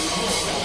Oh,